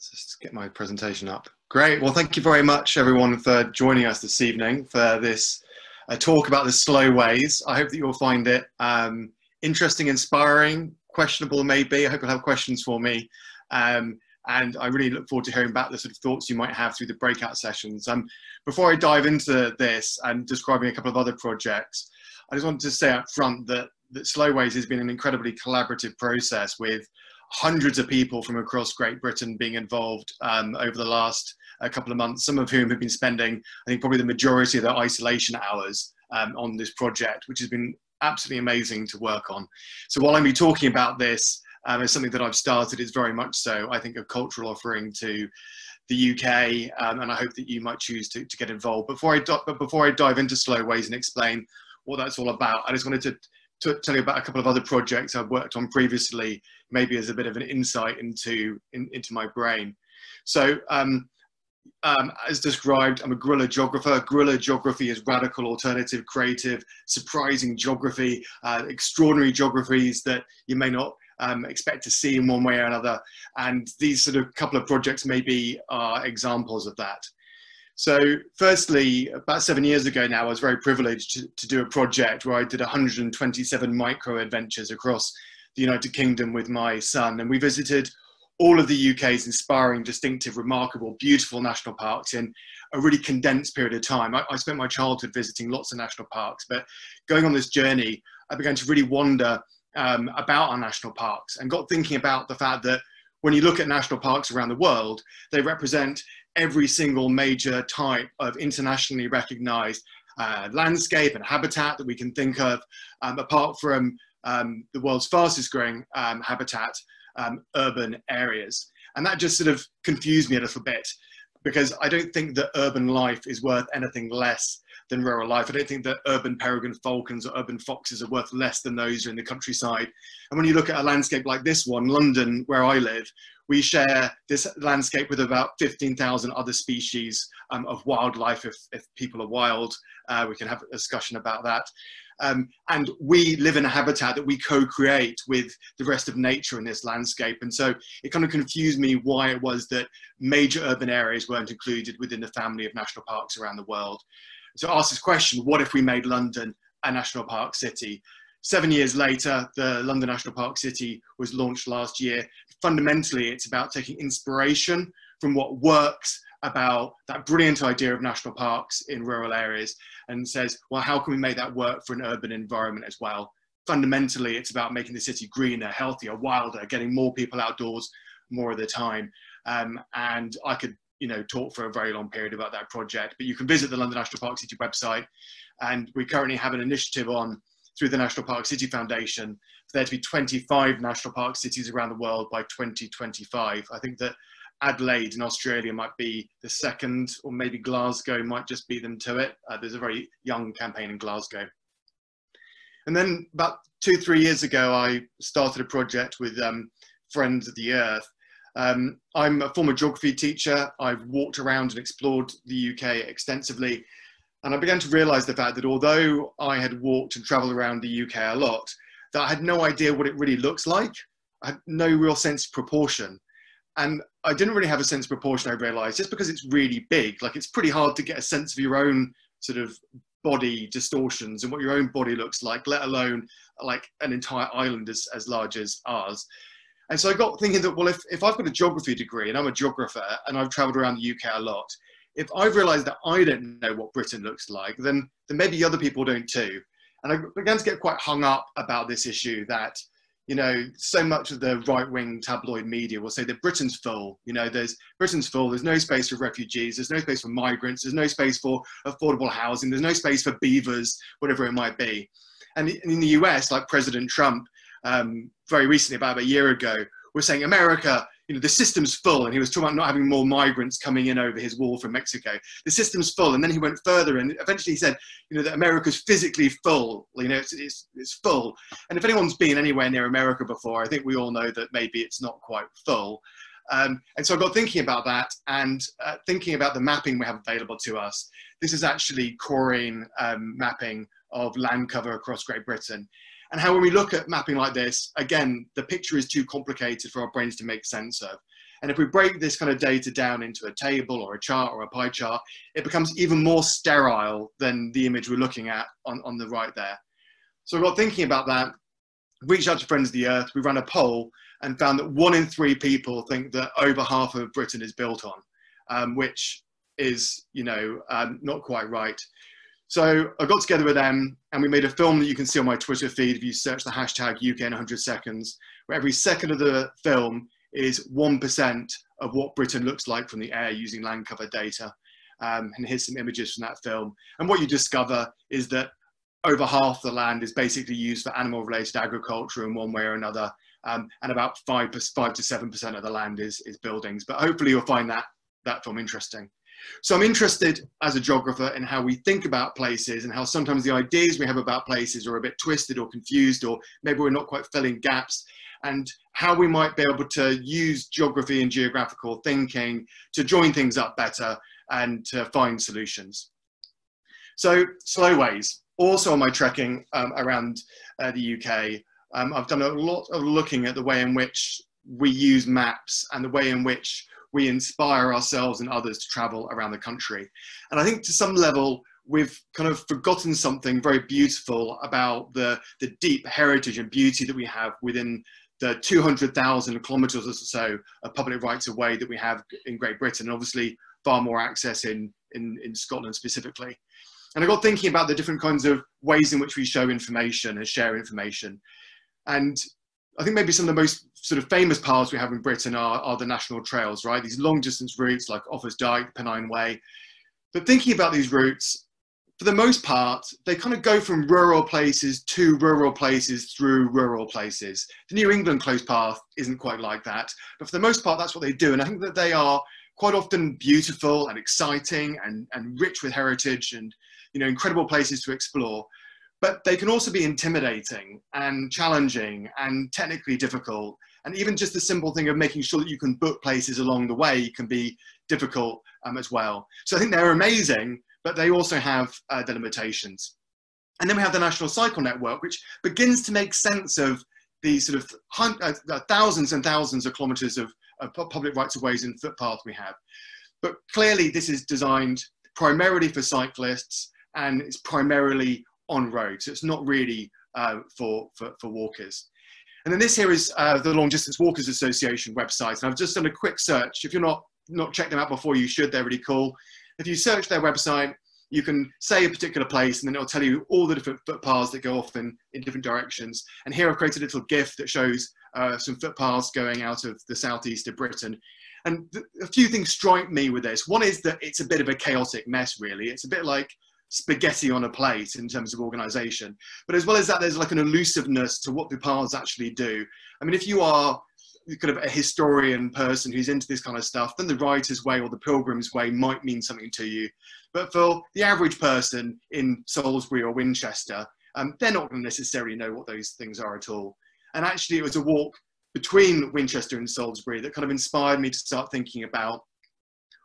let's just get my presentation up. Great. Well, thank you very much, everyone, for joining us this evening for this uh, talk about the slow ways. I hope that you'll find it um, interesting, inspiring, questionable maybe. I hope you'll have questions for me. Um, and I really look forward to hearing about the sort of thoughts you might have through the breakout sessions. Um, before I dive into this and describing a couple of other projects, I just wanted to say up front that, that Slowways has been an incredibly collaborative process with hundreds of people from across Great Britain being involved um, over the last uh, couple of months, some of whom have been spending, I think, probably the majority of their isolation hours um, on this project, which has been absolutely amazing to work on. So while I'm be talking about this um, something that I've started, it's very much so, I think, a cultural offering to the UK, um, and I hope that you might choose to, to get involved. Before I, but before I dive into Slow Ways and explain what that's all about, I just wanted to tell you about a couple of other projects I've worked on previously, maybe as a bit of an insight into in, into my brain. So, um, um, as described, I'm a guerrilla geographer. Guerrilla geography is radical, alternative, creative, surprising geography, uh, extraordinary geographies that you may not um, expect to see in one way or another. And these sort of couple of projects maybe are examples of that. So firstly, about seven years ago now, I was very privileged to, to do a project where I did 127 micro adventures across the United Kingdom with my son. And we visited all of the UK's inspiring, distinctive, remarkable, beautiful national parks in a really condensed period of time. I, I, spent my childhood visiting lots of national parks, but going on this journey, I began to really wonder um, about our national parks and got thinking about the fact that when you look at national parks around the world, they represent every single major type of internationally recognized uh, landscape and habitat that we can think of, um, apart from um, the world's fastest growing um, habitat, um, urban areas. And that just sort of confused me a little bit because I don't think that urban life is worth anything less than rural life. I don't think that urban peregrine falcons or urban foxes are worth less than those in the countryside. And when you look at a landscape like this one, London, where I live, we share this landscape with about 15,000 other species um, of wildlife. If, if people are wild, uh, we can have a discussion about that. Um, and we live in a habitat that we co-create with the rest of nature in this landscape. And so it kind of confused me why it was that major urban areas weren't included within the family of national parks around the world. So I asked this question, what if we made London a national park city? Seven years later, the London National Park City was launched last year. Fundamentally, it's about taking inspiration from what works about that brilliant idea of national parks in rural areas and says, well, how can we make that work for an urban environment as well? Fundamentally, it's about making the city greener, healthier, wilder, getting more people outdoors more of the time. Um, and I could you know, talk for a very long period about that project. But you can visit the London National Park City website, and we currently have an initiative on through the National Park City Foundation for there to be 25 national park cities around the world by 2025. I think that Adelaide in Australia might be the second, or maybe Glasgow might just beat them to it. Uh, there's a very young campaign in Glasgow. And then about two, three years ago, I started a project with um, Friends of the Earth, um, I'm a former geography teacher. I've walked around and explored the UK extensively. And I began to realize the fact that although I had walked and traveled around the UK a lot, that I had no idea what it really looks like. I had no real sense of proportion. And I didn't really have a sense of proportion, I realized, just because it's really big. Like it's pretty hard to get a sense of your own sort of body distortions and what your own body looks like, let alone like an entire island as, as large as ours. And so I got thinking that, well, if, if I've got a geography degree and I'm a geographer and I've traveled around the UK a lot, if I've realized that I don't know what Britain looks like, then, then maybe other people don't too. And I began to get quite hung up about this issue that, you know, so much of the right-wing tabloid media will say that Britain's full. You know, there's Britain's full. There's no space for refugees. There's no space for migrants. There's no space for affordable housing. There's no space for beavers, whatever it might be. And in the US, like President Trump, um, very recently, about a year ago, was saying America, you know, the system's full, and he was talking about not having more migrants coming in over his wall from Mexico. The system's full, and then he went further, and eventually he said, you know, that America's physically full. You know, it's, it's, it's full. And if anyone's been anywhere near America before, I think we all know that maybe it's not quite full. Um, and so I got thinking about that and uh, thinking about the mapping we have available to us. This is actually Corine um, mapping of land cover across Great Britain and how when we look at mapping like this, again, the picture is too complicated for our brains to make sense of. And if we break this kind of data down into a table or a chart or a pie chart, it becomes even more sterile than the image we're looking at on, on the right there. So I got thinking about that, reached out to Friends of the Earth, we ran a poll and found that one in three people think that over half of Britain is built on, um, which is, you know, um, not quite right. So I got together with them and we made a film that you can see on my Twitter feed if you search the hashtag UK in 100 seconds, where every second of the film is 1% of what Britain looks like from the air using land cover data. Um, and here's some images from that film. And what you discover is that over half the land is basically used for animal related agriculture in one way or another. Um, and about five, five to 7% of the land is, is buildings. But hopefully you'll find that, that film interesting. So I'm interested as a geographer in how we think about places and how sometimes the ideas we have about places are a bit twisted or confused, or maybe we're not quite filling gaps, and how we might be able to use geography and geographical thinking to join things up better and to find solutions. So slow ways, also on my trekking um, around uh, the UK, um, I've done a lot of looking at the way in which we use maps and the way in which we inspire ourselves and others to travel around the country. And I think to some level, we've kind of forgotten something very beautiful about the, the deep heritage and beauty that we have within the 200,000 kilometres or so of public rights of way that we have in Great Britain, and obviously far more access in, in, in Scotland specifically. And I got thinking about the different kinds of ways in which we show information and share information. And I think maybe some of the most sort of famous paths we have in Britain are, are the national trails, right? These long distance routes like Offa's Dyke, Pennine Way. But thinking about these routes, for the most part, they kind of go from rural places to rural places through rural places. The New England Coast Path isn't quite like that, but for the most part, that's what they do. And I think that they are quite often beautiful and exciting and, and rich with heritage and you know incredible places to explore but they can also be intimidating and challenging and technically difficult. And even just the simple thing of making sure that you can book places along the way can be difficult um, as well. So I think they're amazing, but they also have uh, their limitations. And then we have the National Cycle Network, which begins to make sense of the sort of uh, thousands and thousands of kilometers of, of public rights of ways and footpaths we have. But clearly this is designed primarily for cyclists and it's primarily on road. So it's not really uh, for, for, for, walkers. And then this here is uh, the Long Distance Walkers Association website. And I've just done a quick search. If you're not, not checked them out before, you should. They're really cool. If you search their website, you can say a particular place and then it'll tell you all the different footpaths that go off in, in different directions. And here I've created a little GIF that shows uh, some footpaths going out of the southeast of Britain. And a few things strike me with this. One is that it's a bit of a chaotic mess, really. It's a bit like spaghetti on a plate in terms of organization. But as well as that, there's like an elusiveness to what the paths actually do. I mean, if you are kind of a historian person who's into this kind of stuff, then the writer's way or the pilgrim's way might mean something to you. But for the average person in Salisbury or Winchester, um, they're not going to necessarily know what those things are at all. And actually, it was a walk between Winchester and Salisbury that kind of inspired me to start thinking about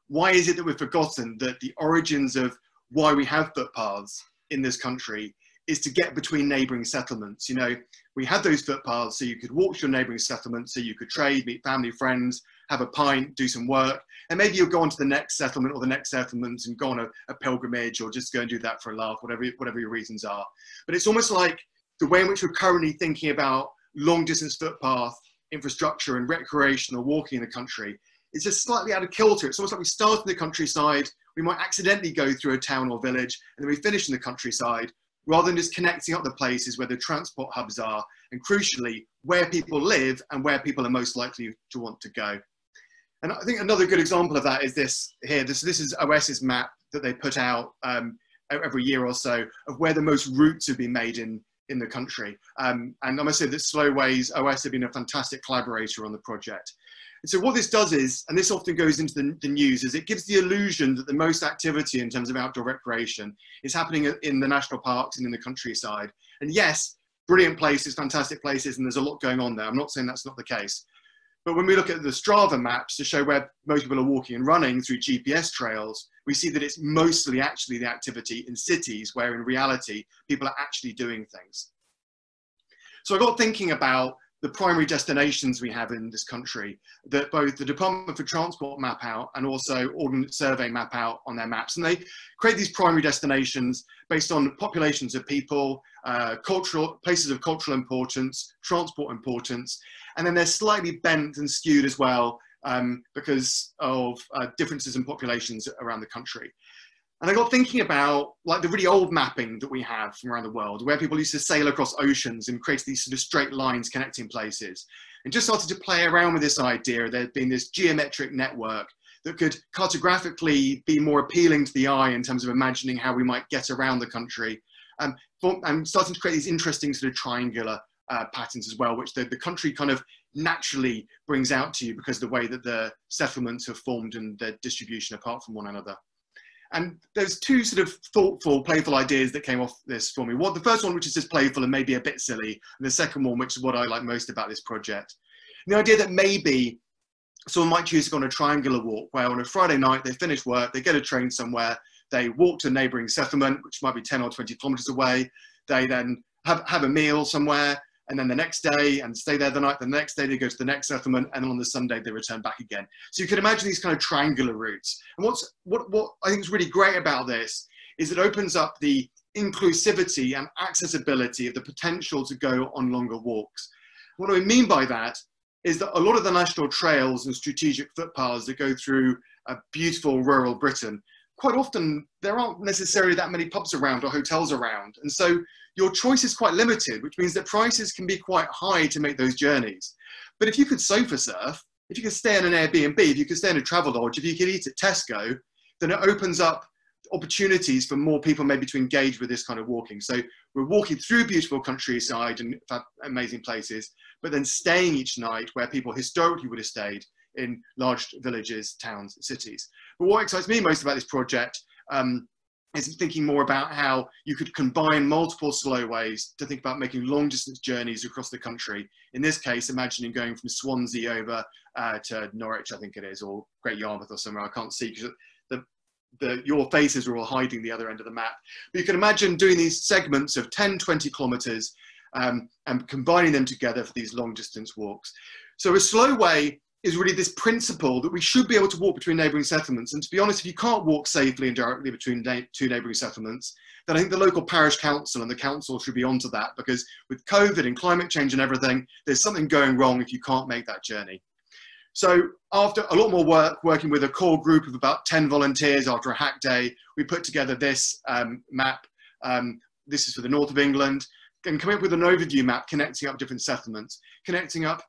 why is it that we've forgotten that the origins of why we have footpaths in this country is to get between neighbouring settlements. You know, we had those footpaths so you could walk to your neighbouring settlement, so you could trade, meet family, friends, have a pint, do some work, and maybe you'll go on to the next settlement or the next settlement and go on a, a pilgrimage or just go and do that for a laugh, whatever, whatever your reasons are. But it's almost like the way in which we're currently thinking about long distance footpath infrastructure and recreational walking in the country is just slightly out of kilter. It's almost like we start in the countryside, we might accidentally go through a town or village and then we finish in the countryside rather than just connecting up the places where the transport hubs are and crucially where people live and where people are most likely to want to go. And I think another good example of that is this here. This, this is OS's map that they put out um, every year or so of where the most routes have been made in, in the country. Um, and I must say that Slowways OS have been a fantastic collaborator on the project. And so what this does is, and this often goes into the, the, news, is it gives the illusion that the most activity in terms of outdoor recreation is happening in the national parks and in the countryside. And yes, brilliant places, fantastic places, and there's a lot going on there. I'm not saying that's not the case. But when we look at the Strava maps to show where most people are walking and running through GPS trails, we see that it's mostly actually the activity in cities where in reality, people are actually doing things. So I got thinking about the primary destinations we have in this country that both the Department for Transport map out and also Ordnance Survey map out on their maps. And they create these primary destinations based on populations of people, uh, cultural places of cultural importance, transport importance, and then they're slightly bent and skewed as well um, because of uh, differences in populations around the country. And I got thinking about like the really old mapping that we have from around the world, where people used to sail across oceans and create these sort of straight lines connecting places. And just started to play around with this idea of there been this geometric network that could cartographically be more appealing to the eye in terms of imagining how we might get around the country. Um, and starting to create these interesting sort of triangular uh, patterns as well, which the, the country kind of naturally brings out to you because of the way that the settlements have formed and their distribution apart from one another. And there's two sort of thoughtful, playful ideas that came off this for me. One, the first one, which is just playful and maybe a bit silly, and the second one, which is what I like most about this project. The idea that maybe someone might choose to go on a triangular walk, where on a Friday night they finish work, they get a train somewhere, they walk to a neighbouring settlement, which might be 10 or 20 kilometres away. They then have, have a meal somewhere, and then the next day and stay there the night. The next day they go to the next settlement, and then on the Sunday they return back again. So you can imagine these kind of triangular routes. And what's what what I think is really great about this is it opens up the inclusivity and accessibility of the potential to go on longer walks. What do I mean by that is that a lot of the national trails and strategic footpaths that go through a beautiful rural Britain, quite often there aren't necessarily that many pubs around or hotels around. And so your choice is quite limited, which means that prices can be quite high to make those journeys. But if you could sofa surf, if you could stay in an Airbnb, if you could stay in a travel lodge, if you could eat at Tesco, then it opens up opportunities for more people maybe to engage with this kind of walking. So we're walking through beautiful countryside and amazing places, but then staying each night where people historically would have stayed in large villages, towns, cities. But what excites me most about this project um, is thinking more about how you could combine multiple slow ways to think about making long distance journeys across the country. In this case, imagining going from Swansea over uh, to Norwich, I think it is, or Great Yarmouth or somewhere I can't see because the, the, your faces are all hiding the other end of the map. But you can imagine doing these segments of 10, 20 kilometers um, and combining them together for these long distance walks. So a slowway is really this principle that we should be able to walk between neighbouring settlements. And to be honest, if you can't walk safely and directly between two neighbouring settlements, then I think the local parish council and the council should be onto that because with COVID and climate change and everything, there's something going wrong if you can't make that journey. So after a lot more work, working with a core group of about 10 volunteers after a hack day, we put together this um, map. Um, this is for the north of England and come up with an overview map connecting up different settlements, connecting up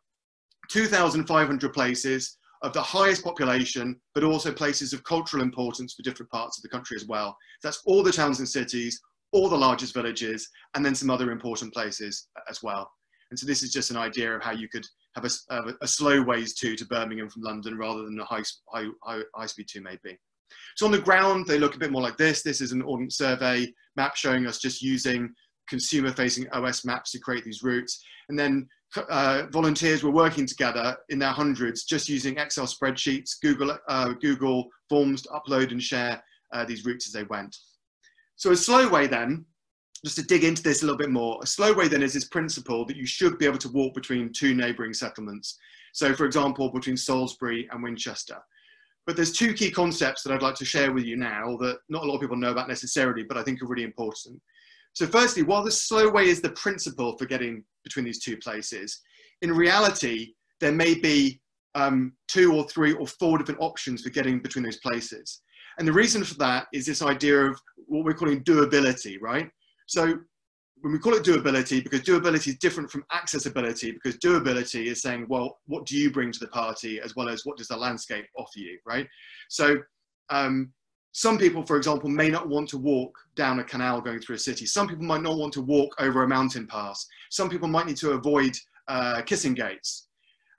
2,500 places of the highest population, but also places of cultural importance for different parts of the country as well. That's all the towns and cities, all the largest villages, and then some other important places as well. And so this is just an idea of how you could have a, a, uh, a slow ways to to Birmingham from London rather than a high, high, high, high speed two maybe. So on the ground, they look a bit more like this. This is an Ordnance Survey map showing us just using consumer facing OS maps to create these routes. And then uh, volunteers were working together in their hundreds, just using Excel spreadsheets, Google, uh, Google Forms to upload and share uh, these routes as they went. So a slow way then, just to dig into this a little bit more, a slow way then is this principle that you should be able to walk between two neighbouring settlements. So for example, between Salisbury and Winchester. But there's two key concepts that I'd like to share with you now that not a lot of people know about necessarily, but I think are really important. So firstly, while the slow way is the principle for getting between these two places, in reality, there may be um, two or three or four different options for getting between those places. And the reason for that is this idea of what we're calling doability, right? So when we call it doability, because doability is different from accessibility, because doability is saying, well, what do you bring to the party as well as what does the landscape offer you, right? So um, some people, for example, may not want to walk down a canal going through a city. Some people might not want to walk over a mountain pass. Some people might need to avoid uh, kissing gates.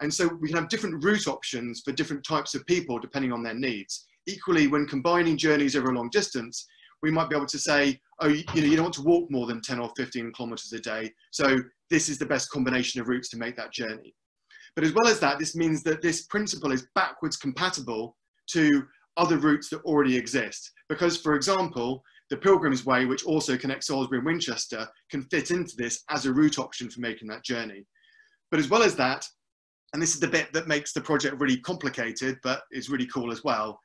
And so we can have different route options for different types of people depending on their needs. Equally, when combining journeys over a long distance, we might be able to say, oh, you, know, you don't want to walk more than 10 or 15 kilometers a day. So this is the best combination of routes to make that journey. But as well as that, this means that this principle is backwards compatible to other routes that already exist. Because, for example, the Pilgrim's Way, which also connects Salisbury and Winchester, can fit into this as a route option for making that journey. but as well as that, and this is the bit that makes the project really complicated, but is really cool as well,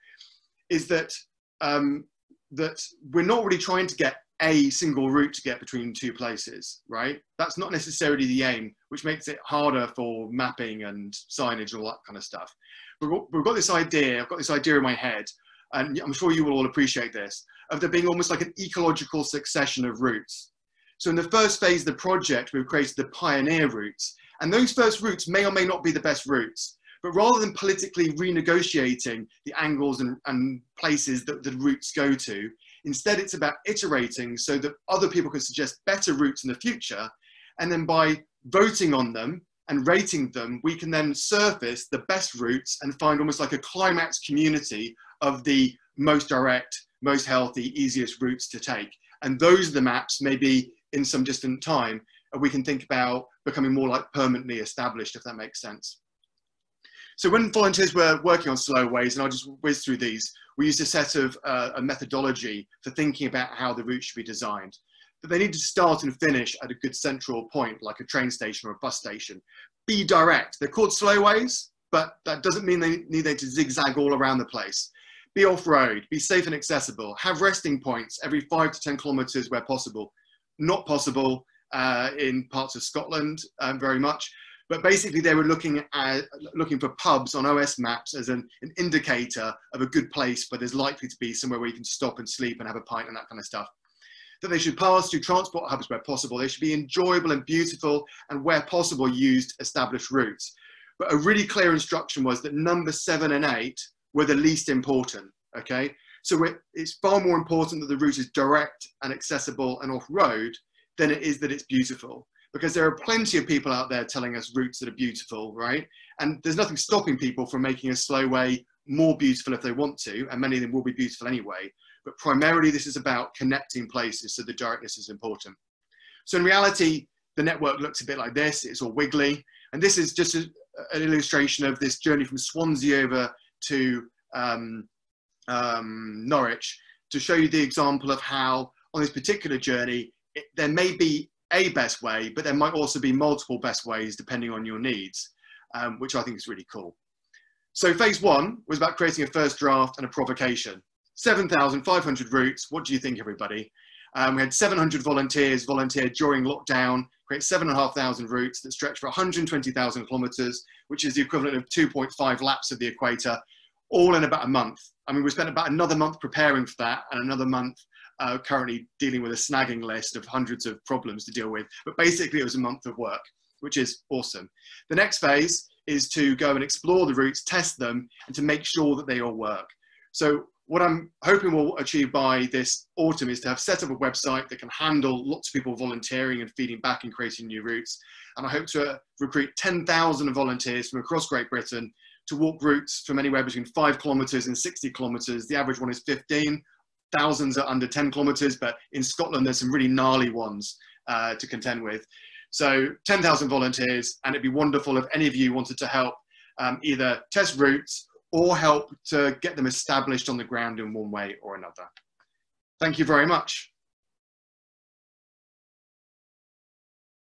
is that um, that we're not really trying to get a single route to get between two places, right? That's not necessarily the aim, which makes it harder for mapping and signage and all that kind of stuff. We've got this idea, I've got this idea in my head, and I'm sure you will all appreciate this, of there being almost like an ecological succession of routes. So in the first phase of the project, we've created the pioneer routes, and those first routes may or may not be the best routes. But rather than politically renegotiating the angles and, and places that the routes go to, instead it's about iterating so that other people can suggest better routes in the future. And then by voting on them and rating them, we can then surface the best routes and find almost like a climax community of the most direct, most healthy, easiest routes to take. And those are the maps, maybe in some distant time, we can think about becoming more like permanently established, if that makes sense. So when volunteers were working on slow ways, and I'll just whiz through these, we used a set of uh, a methodology for thinking about how the route should be designed. They need to start and finish at a good central point, like a train station or a bus station. Be direct. They're called slowways, but that doesn't mean they need to zigzag all around the place. Be off-road, be safe and accessible, have resting points every five to 10 kilometers where possible. Not possible uh, in parts of Scotland um, very much. But basically, they were looking at looking for pubs on OS maps as an, an indicator of a good place where there's likely to be somewhere where you can stop and sleep and have a pint and that kind of stuff. That they should pass through transport hubs where possible. They should be enjoyable and beautiful, and where possible, used established routes. But a really clear instruction was that number seven and eight were the least important. Okay, so it's far more important that the route is direct and accessible and off road than it is that it's beautiful. Because there are plenty of people out there telling us routes that are beautiful, right? And there's nothing stopping people from making a slow way more beautiful if they want to, and many of them will be beautiful anyway. But primarily, this is about connecting places, so the directness is important. So in reality, the network looks a bit like this. It's all wiggly. And this is just a, an illustration of this journey from Swansea over to um, um, Norwich to show you the example of how on this particular journey, it, there may be a best way, but there might also be multiple best ways depending on your needs, um, which I think is really cool. So phase one was about creating a first draft and a provocation. 7,500 routes. What do you think, everybody? Um, we had 700 volunteers volunteer during lockdown, create 7,500 routes that stretch for 120,000 kilometers, which is the equivalent of 2.5 laps of the equator, all in about a month. I mean, we spent about another month preparing for that and another month uh, currently dealing with a snagging list of hundreds of problems to deal with. But basically, it was a month of work, which is awesome. The next phase is to go and explore the routes, test them, and to make sure that they all work. So what I'm hoping we'll achieve by this autumn is to have set up a website that can handle lots of people volunteering and feeding back and creating new routes. And I hope to recruit 10,000 volunteers from across Great Britain to walk routes from anywhere between five kilometres and 60 kilometres. The average one is 15 thousands are under 10 kilometers, but in Scotland, there's some really gnarly ones uh, to contend with. So 10,000 volunteers, and it'd be wonderful if any of you wanted to help um, either test routes or help to get them established on the ground in one way or another. Thank you very much.